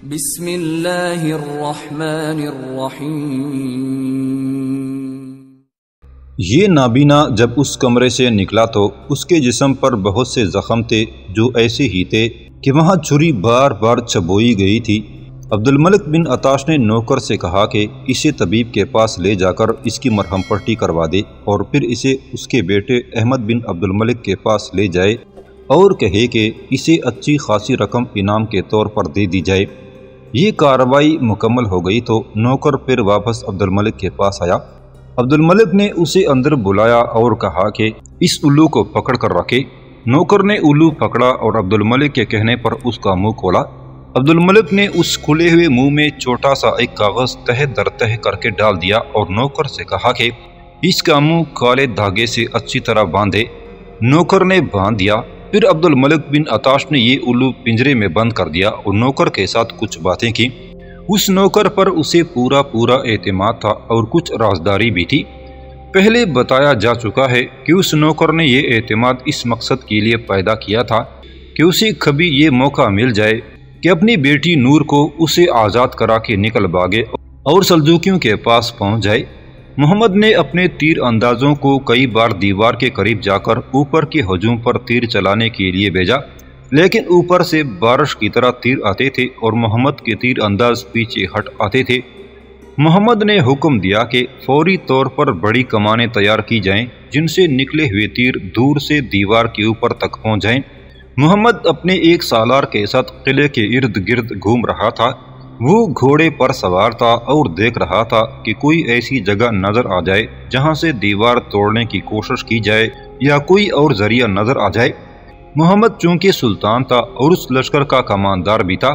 बिस्मिल्लाहिर्रहमानिर्रहीम। ये नाबीना जब उस कमरे से निकला तो उसके जिसम पर बहुत से ज़ख़म थे, जो ऐसे ही थे कि वहाँ छुरी बार बार चबोई गई थी। अब्दुल मलिक बिन अताश ने नौकर से कहा कि इसे तबीब के पास ले जाकर इसकी मरहम पट्टी करवा दे और फिर इसे उसके बेटे अहमद बिन अब्दुल मलिक के पास ले जाए और कहे कि इसे अच्छी खासी रकम इनाम के तौर पर दे दी जाए। ये कार्रवाई मुकम्मल हो गई तो नौकर फिर वापस अब्दुल मलिक के पास आया। अब्दुल मलिक ने उसे अंदर बुलाया और कहा कि इस उल्लू को पकड़ कर रखे। नौकर ने उल्लू पकड़ा और अब्दुल मलिक के कहने पर उसका मुँह खोला। अब्दुल मलिक ने उस खुले हुए मुँह में छोटा सा एक कागज़ तह दर तह करके डाल दिया और नौकर से कहा कि, इसका मुँह काले धागे से अच्छी तरह बांधे। नौकर ने बाँध दिया फिर अब्दुल मलिक बिन अताश ने ये उल्लू पिंजरे में बंद कर दिया और नौकर के साथ कुछ बातें की। उस नौकर पर उसे पूरा पूरा एतमाद था और कुछ राजदारी भी थी। पहले बताया जा चुका है कि उस नौकर ने यह एतमाद इस मकसद के लिए पैदा किया था कि उसे कभी ये मौका मिल जाए कि अपनी बेटी नूर को उसे आज़ाद करा के निकल भागे और सलजूकियों के पास पहुँच जाए। मोहम्मद ने अपने तीर अंदाजों को कई बार दीवार के करीब जाकर ऊपर के हजूम पर तीर चलाने के लिए भेजा, लेकिन ऊपर से बारिश की तरह तीर आते थे और मोहम्मद के तीर अंदाज पीछे हट आते थे। मोहम्मद ने हुक्म दिया कि फौरी तौर पर बड़ी कमानें तैयार की जाएँ, जिनसे निकले हुए तीर दूर से दीवार के ऊपर तक पहुँच जाएँ। मोहम्मद अपने एक सालार के साथ किले के इर्द गिर्द घूम रहा था वो घोड़े पर सवार था और देख रहा था कि कोई ऐसी जगह नज़र आ जाए जहाँ से दीवार तोड़ने की कोशिश की जाए या कोई और ज़रिया नज़र आ जाए। मोहम्मद चूँकि सुल्तान था और उस लश्कर का कमानदार भी था,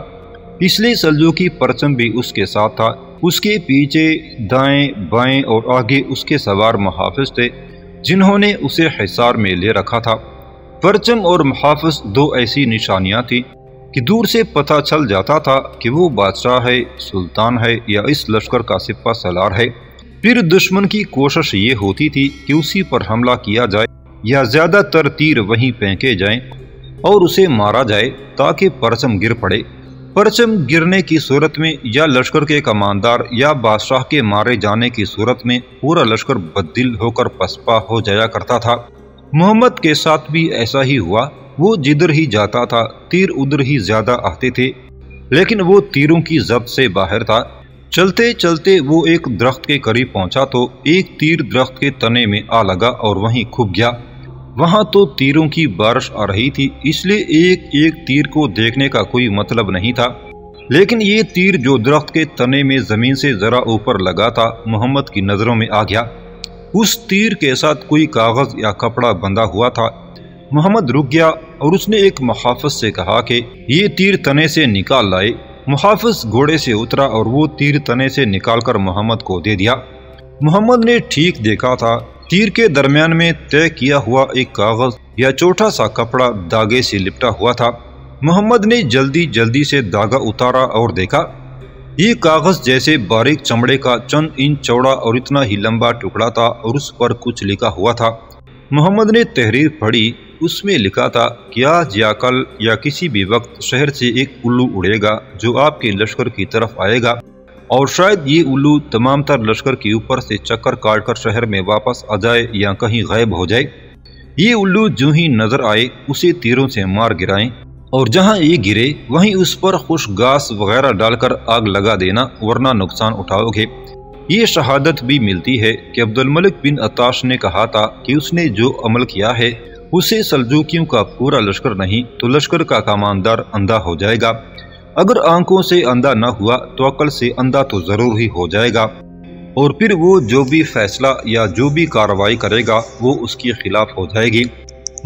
इसलिए सलजूकी परचम भी उसके साथ था। उसके पीछे दाएँ, बाएँ और आगे उसके सवार मुहाफिज थे, जिन्होंने उसे हिसार में ले रखा था। परचम और मुहाफिज दो ऐसी निशानियाँ थी कि दूर से पता चल जाता था कि वो बादशाह है, सुल्तान है या इस लश्कर का सिपा सलार है। फिर दुश्मन की कोशिश ये होती थी कि उसी पर हमला किया जाए या ज़्यादातर तीर वहीं फेंके जाएँ और उसे मारा जाए ताकि परचम गिर पड़े। परचम गिरने की सूरत में या लश्कर के कमानदार या बादशाह के मारे जाने की सूरत में पूरा लश्कर बददिल होकर पसपा हो जाया करता था। मोहम्मद के साथ भी ऐसा ही हुआ। वो जिधर ही जाता था, तीर उधर ही ज़्यादा आते थे। लेकिन वो तीरों की जब्त से बाहर था। चलते चलते वो एक दरख्त के करीब पहुँचा तो एक तीर दरख्त के तने में आ लगा और वहीं खुब गया। वहाँ तो तीरों की बारिश आ रही थी, इसलिए एक एक तीर को देखने का कोई मतलब नहीं था। लेकिन ये तीर जो दरख्त के तने में ज़मीन से जरा ऊपर लगा था, मोहम्मद की नज़रों में आ गया। उस तीर के साथ कोई कागज़ या कपड़ा बंधा हुआ था मोहम्मद रुक गया और उसने एक मुहाफ़ से कहा कि ये तीर तने से निकाल लाए। मुहाफ़ घोड़े से उतरा और वो तीर तने से निकालकर मोहम्मद को दे दिया। मोहम्मद ने ठीक देखा था। तीर के दरमियान में तय किया हुआ एक कागज़ या छोटा सा कपड़ा दागे से लिपटा हुआ था। मोहम्मद ने जल्दी जल्दी से दागा उतारा और देखा, ये कागज़ जैसे बारीक चमड़े का चंद इंच चौड़ा और इतना ही लंबा टुकड़ा था और उस पर कुछ लिखा हुआ था। मोहम्मद ने तहरीर पढ़ी, उसमें लिखा था कि आज या कल या किसी भी वक्त शहर से एक उल्लू उड़ेगा जो आपके लश्कर की तरफ़ आएगा? और शायद ये उल्लू तमाम तर लश्कर के ऊपर से चक्कर काट कर शहर में वापस आ जाए या कहीं गायब हो जाए? ये उल्लू जो ही नज़र आए, उसे तीरों से मार गिराएँ, और जहाँ ये गिरे, वहीं उस पर खुश घास वगैरह डालकर आग लगा देना वरना नुकसान उठाओगे। ये शहादत भी मिलती है कि अब्दुल मलिक बिन अताश ने कहा था कि उसने जो अमल किया है, उसे सलजूकियों का पूरा लश्कर नहीं तो लश्कर का कमानदार अंधा हो जाएगा। अगर आँखों से अंधा न हुआ तो अकल से अंधा तो ज़रूर ही हो जाएगा। और फिर वो जो भी फैसला या जो भी कार्रवाई करेगा, वो उसके खिलाफ हो जाएगी।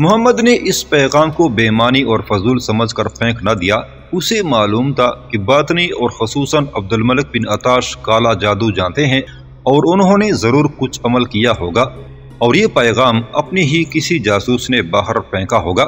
मोहम्मद ने इस पैगाम को बेमानी और फजूल समझ कर फेंक न दिया उसे मालूम था कि बातनी और खसूस अब्दुल मलिक बिन अताश काला जादू जानते हैं और उन्होंने ज़रूर कुछ अमल किया होगा और ये पैगाम अपने ही किसी जासूस ने बाहर फेंका होगा।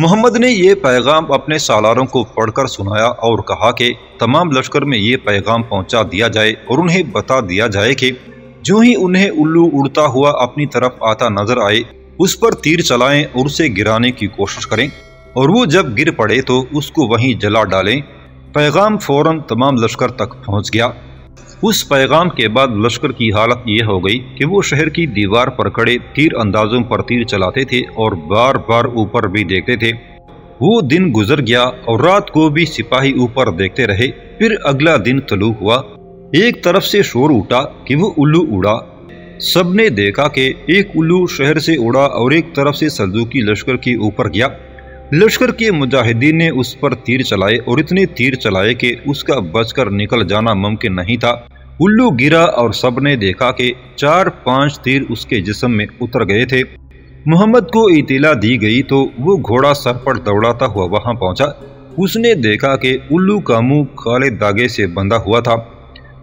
मोहम्मद ने यह पैगाम अपने सालारों को पढ़कर सुनाया और कहा कि तमाम लश्कर में ये पैगाम पहुँचा दिया जाए और उन्हें बता दिया जाए कि जो ही उन्हें उल्लू उड़ता हुआ अपनी तरफ़ आता नज़र आए, उस पर तीर चलाएँ और उसे गिराने की कोशिश करें। और वो जब गिर पड़े तो उसको वहीं जला डालें। पैगाम फ़ौरन तमाम लश्कर तक पहुँच गया। उस पैगाम के बाद लश्कर की हालत यह हो गई कि वो शहर की दीवार पर खड़े तीर अंदाजों पर तीर चलाते थे और बार बार ऊपर भी देखते थे। वो दिन गुजर गया और रात को भी सिपाही ऊपर देखते रहे। फिर अगला दिन तलू हुआ। एक तरफ़ से शोर उठा कि वो उल्लू उड़ा। सबने देखा कि एक उल्लू शहर से उड़ा और एक तरफ़ से सल्जूकी लश्कर के ऊपर गया। लश्कर के मुजाहिदीन ने उस पर तीर चलाए और इतने तीर चलाए कि उसका बचकर निकल जाना मुमकिन नहीं था। उल्लू गिरा और सबने देखा कि चार पाँच तीर उसके जिस्म में उतर गए थे। मोहम्मद को इतला दी गई तो वो घोड़ा सर पर दौड़ाता हुआ वहाँ पहुँचा। उसने देखा कि उल्लू का मुँह काले दागे से बंधा हुआ था।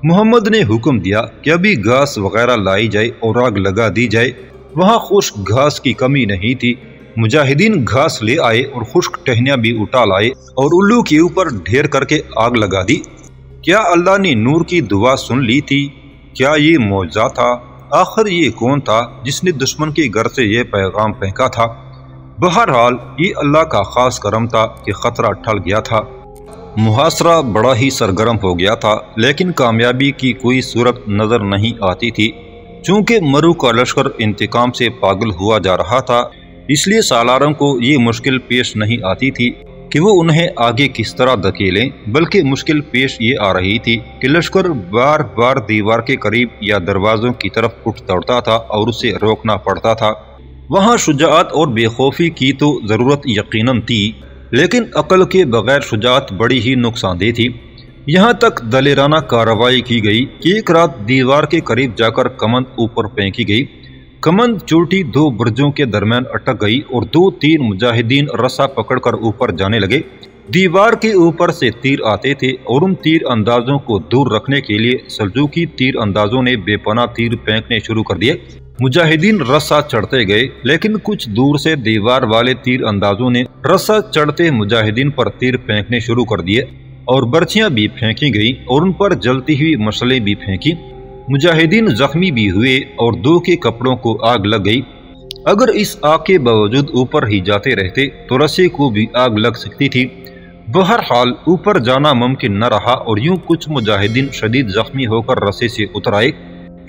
मोहम्मद ने हुक्म दिया कि अभी घास वगैरह लाई जाए और आग लगा दी जाए। वहाँ खुश्क घास की कमी नहीं थी। मुजाहिदीन घास ले आए और खुश्क टहनियाँ भी उठा लाए और उल्लू के ऊपर ढेर करके आग लगा दी। क्या अल्लाह ने नूर की दुआ सुन ली थी? क्या ये मुआवजा था? आखिर ये कौन था जिसने दुश्मन के घर से यह पैगाम फेंका था? बहरहाल, ये अल्लाह का खास करम था कि खतरा टल गया था। मुहासरा बड़ा ही सरगर्म हो गया था, लेकिन कामयाबी की कोई सूरत नज़र नहीं आती थी। चूँकि मरु का लश्कर इंतकाम से पागल हुआ जा रहा था इसलिए सालारों को ये मुश्किल पेश नहीं आती थी कि वो उन्हें आगे किस तरह धकेलें, बल्कि मुश्किल पेश ये आ रही थी कि लश्कर बार बार दीवार के करीब या दरवाज़ों की तरफ़ उठ दौड़ता था और उसे रोकना पड़ता था। वहाँ शुजात और बेखौफी की तो ज़रूरत यकीनन थी, लेकिन अकल के बगैर शुजात बड़ी ही नुकसानदेह थी। यहाँ तक दलेराना कार्रवाई की गई कि एक रात दीवार के करीब जाकर कमंद ऊपर फेंकी गई। कमंद चोटी दो ब्रजों के दरमियान अटक गई और दो तीन मुजाहिदीन रस्सा पकड़कर ऊपर जाने लगे। दीवार के ऊपर से तीर आते थे और उन तीर अंदाजों को दूर रखने के लिए सल्जूकी तीर अंदाजों ने बेपना तीर फेंकने शुरू कर दिए। मुजाहिदीन रस्सा चढ़ते गए, लेकिन कुछ दूर से दीवार वाले तीर अंदाजों ने रस्सा चढ़ते मुजाहिदीन पर तीर फेंकने शुरू कर दिए और बर्छियाँ भी फेंकी गई और उन पर जलती हुई मसले भी फेंकी। मुजाहिदीन जख्मी भी हुए और दो के कपड़ों को आग लग गई। अगर इस आग के बावजूद ऊपर ही जाते रहते तो रस्से को भी आग लग सकती थी। बहरहाल, ऊपर जाना मुमकिन न रहा और यूँ कुछ मुजाहिदीन शदीद जख्मी होकर रस्से से उतर आए।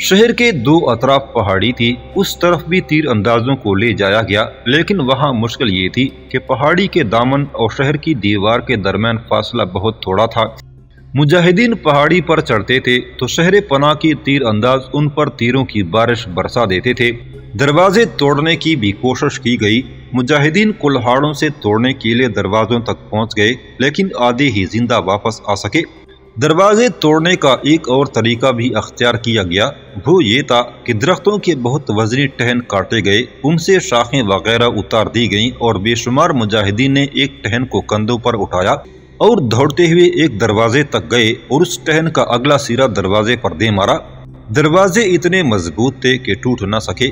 शहर के दो अतराफ पहाड़ी थी, उस तरफ़ भी तीर अंदाजों को ले जाया गया, लेकिन वहाँ मुश्किल ये थी कि पहाड़ी के दामन और शहर की दीवार के दरमियान फासला बहुत थोड़ा था। मुजाहिदीन पहाड़ी पर चढ़ते थे तो शहर पना के तीर अंदाज उन पर तीरों की बारिश बरसा देते थे। दरवाजे तोड़ने की भी कोशिश की गई। मुजाहिदीन कुल्हाड़ों से तोड़ने के लिए दरवाजों तक पहुँच गए, लेकिन आधे ही ज़िंदा वापस आ सके। दरवाजे तोड़ने का एक और तरीका भी अख्तियार किया गया। वो ये था कि दरख्तों के बहुत वजनी टहन काटे गए, उनसे शाखें वगैरह उतार दी गईं और बेशुमार मुजाहिदीन ने एक टहन को कंधों पर उठाया। और दौड़ते हुए एक दरवाजे तक गए और उस टहन का अगला सिरा दरवाजे पर दे मारा। दरवाजे इतने मज़बूत थे कि टूट न सके।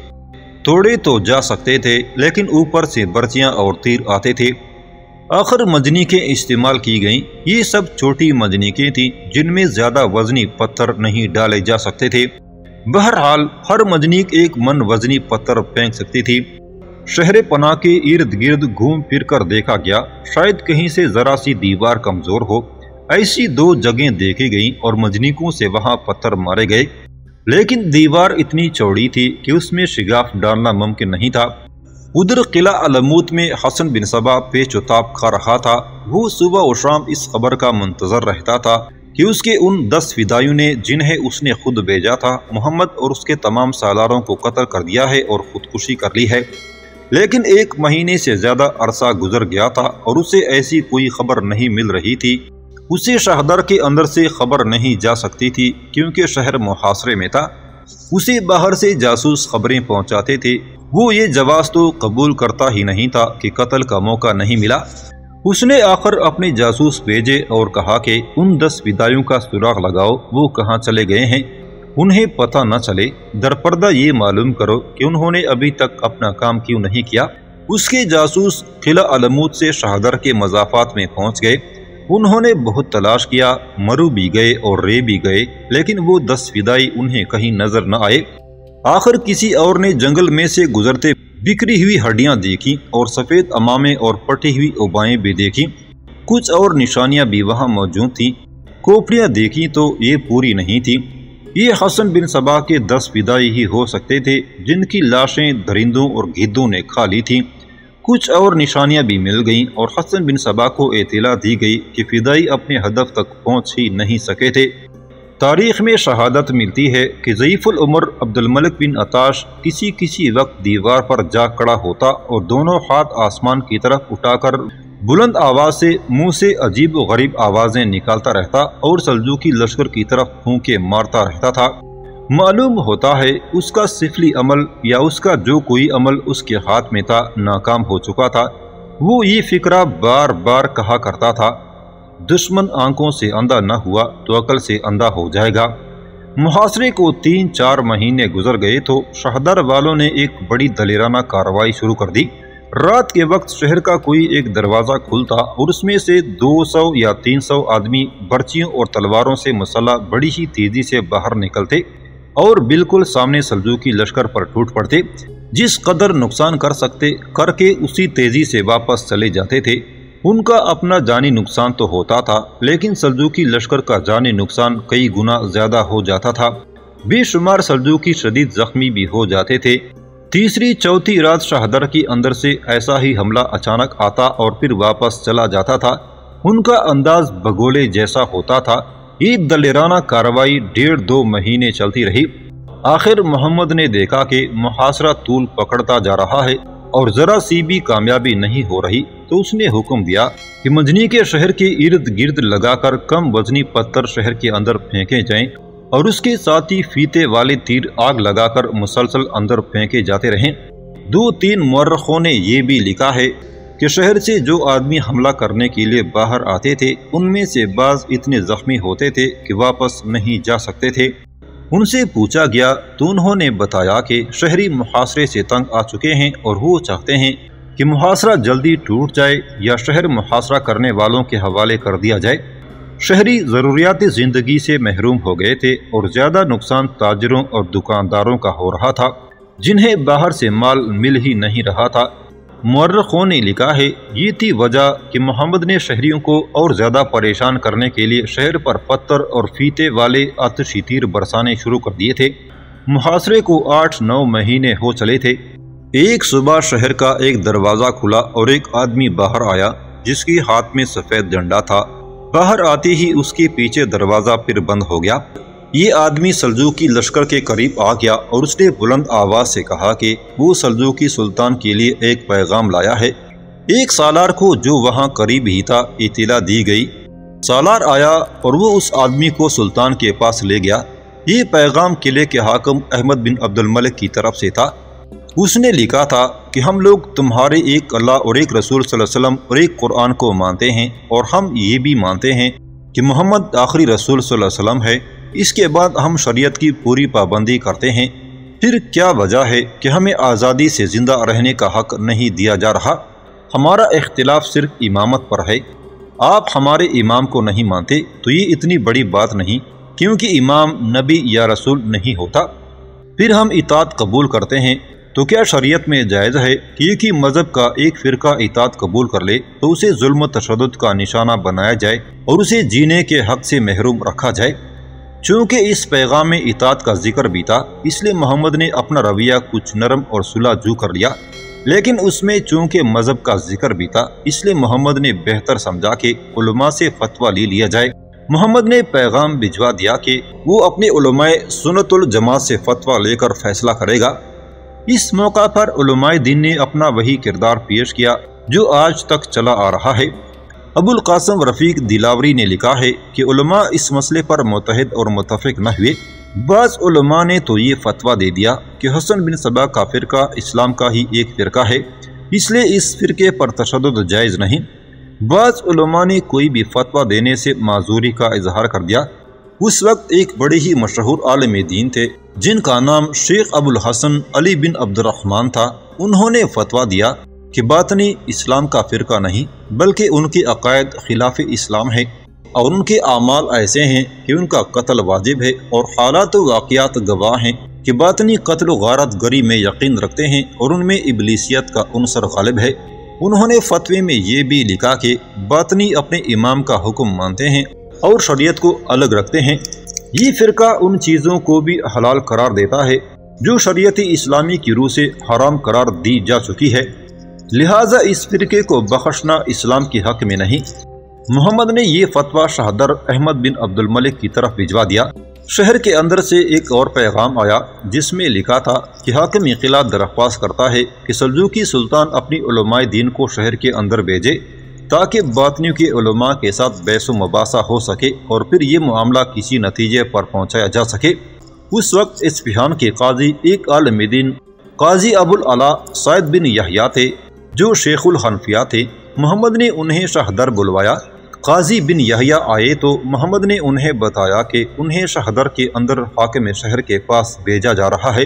थोड़े तो जा सकते थे, लेकिन ऊपर से बर्चियाँ और तीर आते थे। आखिर मजनीकें इस्तेमाल की गईं। ये सब छोटी मजनीकें थीं, जिनमें ज़्यादा वजनी पत्थर नहीं डाले जा सकते थे। बहरहाल, हर मजनीक एक मन वजनी पत्थर फेंक सकती थी। शहर पना के इर्द गिर्द घूम फिर कर देखा गया। शायद कहीं से ज़रा सी दीवार कमज़ोर हो। ऐसी दो जगह देखी गईं और मजनीकों से वहाँ पत्थर मारे गए। लेकिन दीवार इतनी चौड़ी थी कि उसमें शिगाफ डालना मुमकिन नहीं था। उधर किला अलमूत में हसन बिन सबा पेच उताब खा रहा था। वो सुबह और शाम इस खबर का मंतजर रहता था कि उसके उन दस फिदाइयों ने जिन्हें उसने खुद भेजा था, मोहम्मद और उसके तमाम सालारों को कत्ल कर दिया है और खुदकुशी कर ली है। लेकिन एक महीने से ज़्यादा अरसा गुजर गया था और उसे ऐसी कोई खबर नहीं मिल रही थी। उसे शहदर के अंदर से खबर नहीं जा सकती थी, क्योंकि शहर मुहासरे में था। उसे बाहर से जासूस खबरें पहुंचाते थे। वो ये जवाब तो कबूल करता ही नहीं था कि कत्ल का मौका नहीं मिला। उसने आखिर अपने जासूस भेजे और कहा कि, उन दस विदायों का सुराग लगाओ, वो कहाँ चले गए हैं? उन्हें पता न चले, दरपर्दा ये मालूम करो कि उन्होंने अभी तक अपना काम क्यों नहीं किया। उसके जासूस किला अलमूद से शहादर के मजाफात में पहुँच गए। उन्होंने बहुत तलाश किया, मरु भी गए और रे भी गए, लेकिन वो दस विदाई उन्हें कहीं नज़र न आए। आखिर किसी और ने जंगल में से गुजरते बिखरी हुई हड्डियाँ देखी और सफ़ेद अमामे और पटी हुई उबाएँ भी देखी। कुछ और निशानियाँ भी वहाँ मौजूद थी। खोपड़ियाँ देखी तो ये पूरी नहीं थी। ये हसन बिन सबा के दस विदाई ही हो सकते थे, जिनकी लाशें दरिंदों और गिद्धों ने खा ली थी। कुछ और निशानियाँ भी मिल गईं और हसन बिन सबा को एतला दी गई कि फिदाई अपने हदफ तक पहुँच ही नहीं सके थे। तारीख में शहादत मिलती है कि ज़यीफ़ुल उमर अब्दुलमलिक बिन अताश किसी किसी वक्त दीवार पर जा खड़ा होता और दोनों हाथ आसमान की तरफ़ उठाकर बुलंद आवाज़ से मुँह से अजीब गरीब आवाज़ें निकालता रहता और सलजूकी लश्कर की तरफ़ फूके मारता रहता था। मालूम होता है उसका सिफली अमल या उसका जो कोई अमल उसके हाथ में था, नाकाम हो चुका था। वो ये फिक्रा बार बार कहा करता था, दुश्मन आँखों से अंधा न हुआ तो अकल से अंधा हो जाएगा। मुहासरे को तीन चार महीने गुजर गए तो शहदर वालों ने एक बड़ी दलेराना कार्रवाई शुरू कर दी। रात के वक्त शहर का कोई एक दरवाज़ा खुलता और उसमें से 200 या 300 आदमी बर्चियों और तलवारों से मसला बड़ी ही तेज़ी से बाहर निकलते और बिल्कुल सामने सलजूकी लश्कर पर टूट पड़ते, जिस कदर नुकसान कर सकते, करके उसी तेज़ी से वापस चले जाते थे। उनका अपना जानी नुकसान तो होता था, लेकिन सलजूकी लश्कर का जानी नुकसान कई गुना ज़्यादा हो जाता था। बेशुमार सलजूकी शदीद जख्मी भी हो जाते थे। तीसरी चौथी रात शाहदर की अंदर से ऐसा ही हमला अचानक आता और फिर वापस चला जाता था। उनका अंदाज बगोले जैसा होता था। ये दलेराना कार्रवाई डेढ़ दो महीने चलती रही। आखिर मोहम्मद ने देखा कि मुहासरा तूल पकड़ता जा रहा है और जरा सी भी कामयाबी नहीं हो रही तो उसने हुक्म दिया कि मजनी के शहर के इर्द गिर्द लगाकर कम वजनी पत्थर शहर के अंदर फेंके जाएँ और उसके साथ ही फीते वाले तीर आग लगाकर मुसलसल अंदर फेंके जाते रहे। दो तीन मर्रखों ने यह भी लिखा है कि शहर से जो आदमी हमला करने के लिए बाहर आते थे, उनमें से बाज इतने जख्मी होते थे कि वापस नहीं जा सकते थे। उनसे पूछा गया तो उन्होंने बताया कि शहरी मुहासरे से तंग आ चुके हैं और वो चाहते हैं कि मुहासरा जल्दी टूट जाए या शहर मुहासरा करने वालों के हवाले कर दिया जाए। शहरी ज़रूरियात ज़िंदगी से महरूम हो गए थे और ज़्यादा नुकसान ताजरों और दुकानदारों का हो रहा था, जिन्हें बाहर से माल मिल ही नहीं रहा था। मर्रखों ने लिखा है, ये थी वजह कि मोहम्मद ने शहरियों को और ज़्यादा परेशान करने के लिए शहर पर पत्थर और फीते वाले आतशी तीर बरसाने शुरू कर दिए थे। मुहासरे को आठ नौ महीने हो चले थे। एक सुबह शहर का एक दरवाज़ा खुला और एक आदमी बाहर आया, जिसके हाथ में सफ़ेद झंडा था। बाहर आते ही उसके पीछे दरवाज़ा फिर बंद हो गया। ये आदमी सलजू की लश्कर के करीब आ गया और उसने बुलंद आवाज़ से कहा कि वो सलजू की सुल्तान के लिए एक पैगाम लाया है। एक सालार को जो वहाँ करीब ही था इतला दी गई। सालार आया और वो उस आदमी को सुल्तान के पास ले गया। ये पैगाम किले के हाकम अहमद बिन अब्दुल मलिक की तरफ़ से था। उसने लिखा था कि हम लोग तुम्हारे एक अल्लाह और एक रसूल वसल्लम और एक कुरान को मानते हैं और हम ये भी मानते हैं कि मोहम्मद आखिरी रसूल वसल्लम है। इसके बाद हम शरीयत की पूरी पाबंदी करते हैं। फिर क्या वजह है कि हमें आज़ादी से ज़िंदा रहने का हक नहीं दिया जा रहा? हमारा इख्तलाफ सिर्फ़ इमामत पर है। आप हमारे इमाम को नहीं मानते तो ये इतनी बड़ी बात नहीं, क्योंकि इमाम नबी या रसूल नहीं होता। फिर हम इतात कबूल करते हैं तो क्या शरीयत में जायज़ है कि एक ही मज़हब का एक फ़िरका इतात कबूल कर ले तो उसे जुल्म तशद का निशाना बनाया जाए और उसे जीने के हक से महरूम रखा जाए? चूँकि इस पैगाम में इतात का ज़िक्र भी था इसलिए मोहम्मद ने अपना रवैया कुछ नरम और सुलह जू कर लिया। लेकिन उसमें चूँकि मज़हब का ज़िक्र भी था इसलिए मोहम्मद ने बेहतर समझा के उलमा से फतवा ले लिया जाए। मोहम्मद ने पैगाम भिजवा दिया कि वो अपने सुनतुल जमात से फतवा लेकर फैसला करेगा। इस मौका पर उलमाए दिन ने अपना वही किरदार पेश किया, जो आज तक चला आ रहा है। अबुल कासम रफ़ीक दिलावरी ने लिखा है कि उलमा इस मसले पर मुतहद और मुतफिक न हुए। बाज़ उलमा ने तो ये फतवा दे दिया कि हसन बिन सबा का फ़िरका इस्लाम का ही एक फ़िरका है, इसलिए इस फ़िरके पर तशद जायज़ नहीं। बाज़ उलमा ने कोई भी फतवा देने से माजूरी का इजहार कर दिया। उस वक्त एक बड़े ही मशहूर आलम दीन थे, जिनका नाम शेख अबुल हसन अली बिन अब्दुलरहमान था। उन्होंने फतवा दिया कि बातनी इस्लाम का फ़िरका नहीं, बल्कि उनके अकायद खिलाफ इस्लाम है और उनके अमाल ऐसे हैं कि उनका कत्ल वाजिब है और हालात वाक़ात गवाह हैं कि बातनी कत्ल गारत गरी में यकीन रखते हैं और उनमें इबलीसियत का अनसर गालिब है। उन्होंने फतवे में ये भी लिखा कि बातनी अपने इमाम का हुक्म मानते हैं और शरीयत को अलग रखते हैं। ये फिरका उन चीज़ों को भी हलाल करार देता है, जो शरीयत इस्लामी की रूह से हराम करार दी जा चुकी है। लिहाजा इस फिरके को बख्शना इस्लाम के हक में नहीं। मोहम्मद ने ये फतवा शाहदर अहमद बिन अब्दुल मलिक की तरफ़ भिजवा दिया। शहर के अंदर से एक और पैगाम आया, जिसमें लिखा था कि हाकिम किला दरख्वास्त करता है कि सलजूकी सुल्तान अपनी दीन को शहर के अंदर भेजे। ताकि बातनियों के उलमा के साथ बैस मुबासा हो सके और फिर ये मामला किसी नतीजे पर पहुँचाया जा सके। उस वक्त इस फिहान के काजी एक आलमदीन, काजी अबुल अला सैद बिन यहिया थे, जो शेखुल हनफिया थे। मोहम्मद ने उन्हें शाहदर बुलवाया। काजी बिन यहिया आए तो मोहम्मद ने उन्हें बताया कि उन्हें शहदर के अंदर हाकिम शहर के पास भेजा जा रहा है।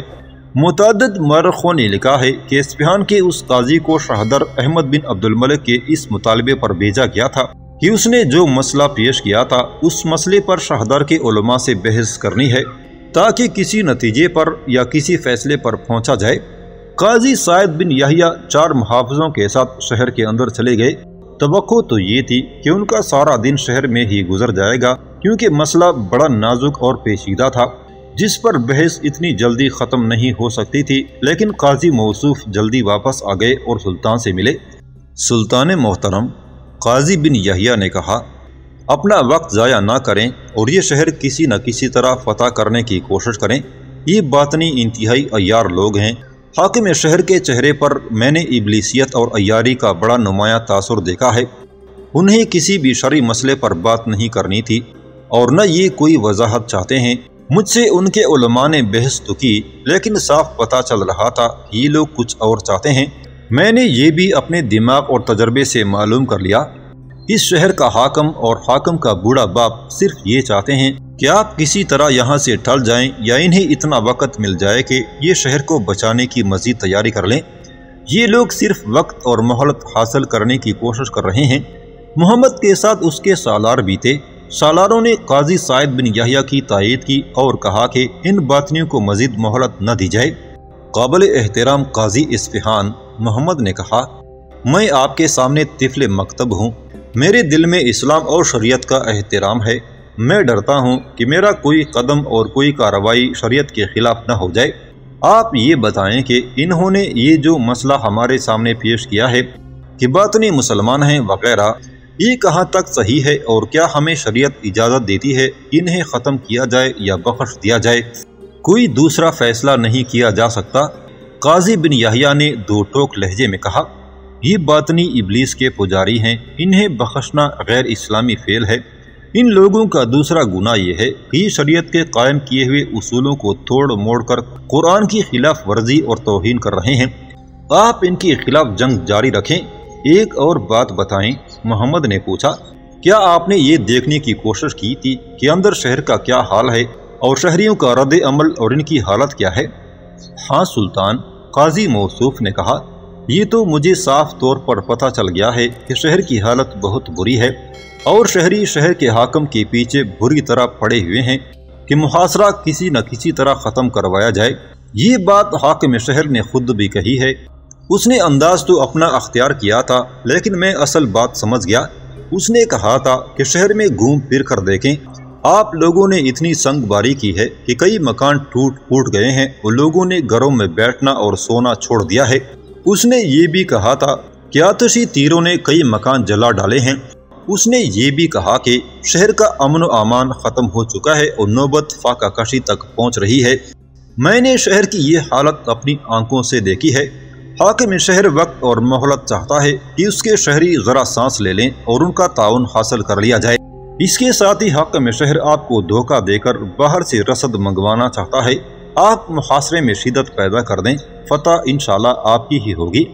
मुतद मरखों ने लिखा है कि इस्फहान के उस काजी को शहदर अहमद बिन अब्दुल मलिक के इस मुतालबे पर भेजा गया था कि उसने जो मसला पेश किया था, उस मसले पर शहदर के उलमा से बहस करनी है, ताकि किसी नतीजे पर या किसी फैसले पर पहुँचा जाए। काजी सायद बिन याहिया चार मुहाफ़ों के साथ शहर के अंदर चले गए। तो तो ये थी कि उनका सारा दिन शहर में ही गुजर जाएगा, क्योंकि मसला बड़ा नाजुक और पेचीदा था। जिस पर बहस इतनी जल्दी ख़त्म नहीं हो सकती थी, लेकिन काजी मौसूफ जल्दी वापस आ गए और सुल्तान से मिले। सुल्तान मोहतरम, काजी बिन यहिया ने कहा, अपना वक्त ज़ाया ना करें और ये शहर किसी न किसी तरह फतह करने की कोशिश करें। ये बातनी इंतहाई अयार लोग हैं। हाकिम शहर के चेहरे पर मैंने इबलीसियत और अयारी का बड़ा नुमाया तासर देखा है। उन्हें किसी भी शरी मसले पर बात नहीं करनी थी और न ये कोई वजाहत चाहते हैं। मुझसे उनके उलमा ने बहस तो की, लेकिन साफ़ पता चल रहा था ये लोग कुछ और चाहते हैं। मैंने ये भी अपने दिमाग और तजर्बे से मालूम कर लिया, इस शहर का हाकम और हाकम का बूढ़ा बाप सिर्फ़ ये चाहते हैं कि आप किसी तरह यहाँ से टल जाएँ या इन्हें इतना वक्त मिल जाए कि ये शहर को बचाने की मजीद तैयारी कर लें? ये लोग सिर्फ़ वक्त और मोहलत हासिल करने की कोशिश कर रहे हैं। मोहम्मद के साथ उसके सालार बीते सालारों ने काजी सायद बिन याहिया की तायद की और कहा कि इन बातनियों को मजीद मोहलत न दी जाए। काबिल एहतराम काजी इसफहान मोहम्मद ने कहा, मैं आपके सामने तिफल मकतब हूँ। मेरे दिल में इस्लाम और शरीयत का एहतराम है। मैं डरता हूँ कि मेरा कोई कदम और कोई कार्रवाई शरीयत के खिलाफ न हो जाए। आप ये बताएँ कि इन्होंने ये जो मसला हमारे सामने पेश किया है कि बातनी मुसलमान हैं वगैरह ये कहाँ तक सही है और क्या हमें शरीयत इजाज़त देती है? इन्हें ख़त्म किया जाए या बख्श दिया जाए? कोई दूसरा फैसला नहीं किया जा सकता। काजी बिन याहिया ने दो टोक लहजे में कहा, ये बातनी इबलीस के पुजारी हैं। इन्हें बख्शना गैर इस्लामी फेल है। इन लोगों का दूसरा गुना यह है कि शरीयत के कायम किए हुए उसूलों को तोड़ मोड़ कर कुरान की खिलाफ वर्जी और तोहन कर रहे हैं। आप इनके खिलाफ जंग जारी रखें। एक और बात बताएँ, मोहम्मद ने पूछा, क्या आपने ये देखने की कोशिश की थी कि अंदर शहर का क्या हाल है और शहरियों का रद्द अमल और इनकी हालत क्या है? हाँ सुल्तान, काजी मौसूफ ने कहा, ये तो मुझे साफ़ तौर पर पता चल गया है कि शहर की हालत बहुत बुरी है और शहरी शहर के हाकम के पीछे बुरी तरह पड़े हुए हैं कि मुहासरा किसी न किसी तरह ख़त्म करवाया जाए। ये बात हाकम शहर ने खुद भी कही है उसने अंदाज तो अपना अख्तियार किया था, लेकिन मैं असल बात समझ गया। उसने कहा था कि शहर में घूम फिर कर देखें। आप लोगों ने इतनी संग बारी की है कि कई मकान टूट फूट गए हैं और लोगों ने घरों में बैठना और सोना छोड़ दिया है। उसने ये भी कहा था कि आतशी तीरों ने कई मकान जला डाले हैं? उसने ये भी कहा कि शहर का अमन अमान ख़त्म हो चुका है और नौबत फाका कशी तक पहुँच रही है। मैंने शहर की ये हालत अपनी आँखों से देखी है। हाकिम शहर वक्त और मोहलत चाहता है कि उसके शहरी ज़रा सांस ले लें और उनका ताउन हासिल कर लिया जाए। इसके साथ ही हाकिम शहर आपको धोखा देकर बाहर से रसद मंगवाना चाहता है। आप मुहासरे में शिदत पैदा कर दें। फतह इन आपकी ही होगी।